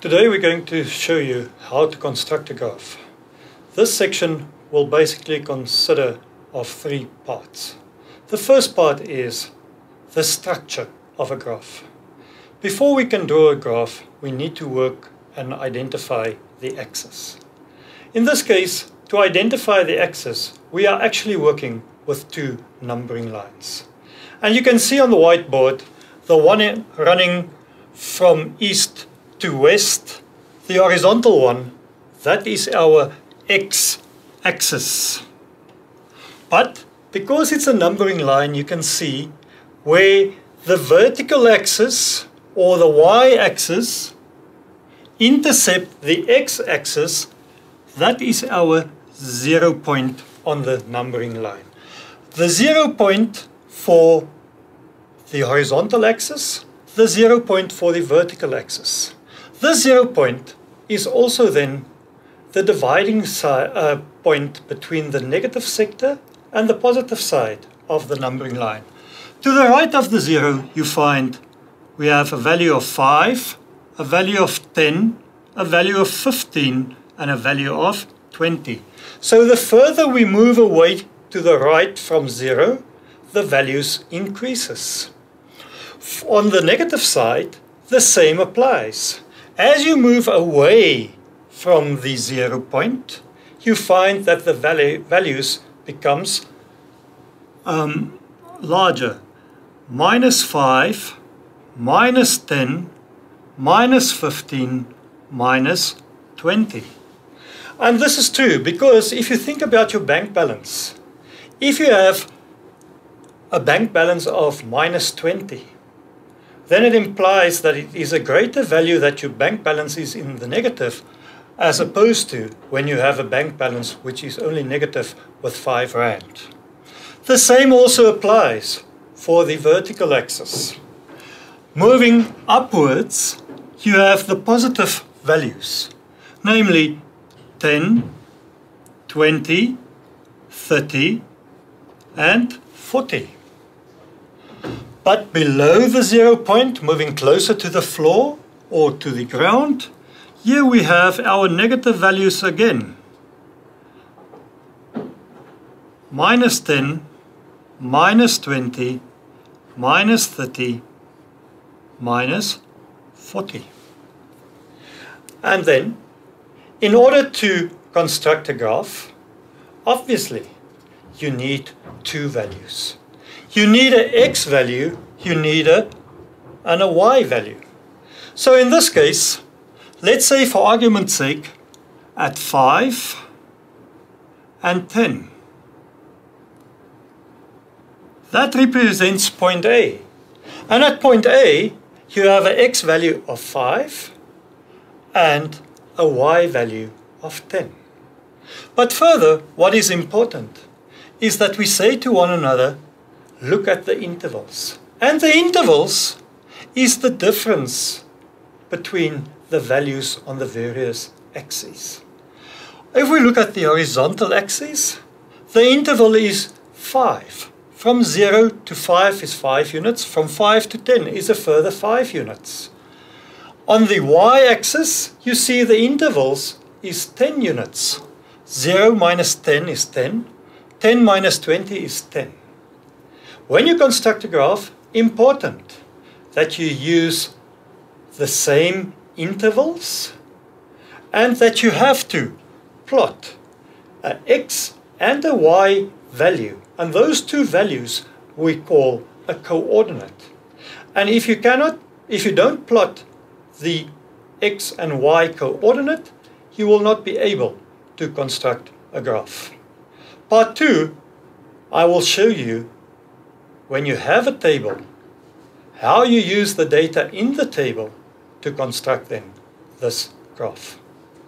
Today we're going to show you how to construct a graph. This section will basically consider of three parts. The first part is the structure of a graph. Before we can draw a graph, we need to work and identify the axis. In this case, to identify the axis, we are actually working with two numbering lines. And you can see on the whiteboard, the one running from east to west, the horizontal one, that is our x-axis. But because it's a numbering line, you can see where the vertical axis or the y-axis intercept the x-axis, that is our zero point on the numbering line. The zero point for the horizontal axis, the zero point for the vertical axis. This zero point is also then the dividing uh, point between the negative sector and the positive side of the numbering line. To the right of the zero, you find we have a value of 5, a value of 10, a value of 15, and a value of 20. So the further we move away to the right from zero, the values increases. On the negative side, the same applies. As you move away from the zero point, you find that the value, values becomes um, larger. Minus 5, minus 10, minus 15, minus 20. And this is true because if you think about your bank balance, if you have a bank balance of minus 20, then it implies that it is a greater value that your bank balance is in the negative as opposed to when you have a bank balance which is only negative with 5 rand. The same also applies for the vertical axis. Moving upwards, you have the positive values, namely 10, 20, 30, and 40. But below the zero point, moving closer to the floor or to the ground, here we have our negative values again. Minus 10, minus 20, minus 30, minus 40. And then, in order to construct a graph, obviously, you need two values. You need an x value, you need a, and a y value. So in this case, let's say for argument's sake, at 5 and 10. That represents point A. And at point A, you have an x value of 5 and a y value of 10. But further, what is important is that we say to one another, look at the intervals. And the intervals is the difference between the values on the various axes. If we look at the horizontal axis, the interval is 5. From 0 to 5 is 5 units. From 5 to 10 is a further 5 units. On the y-axis, you see the intervals is 10 units. 0 minus 10 is 10. 10 minus 20 is 10. When you construct a graph, important that you use the same intervals and that you have to plot a x and a y value. And those two values we call a coordinate. And if you cannot, if you don't plot the x and y coordinate, you will not be able to construct a graph. Part two, I will show you when you have a table, how you use the data in the table to construct then this graph.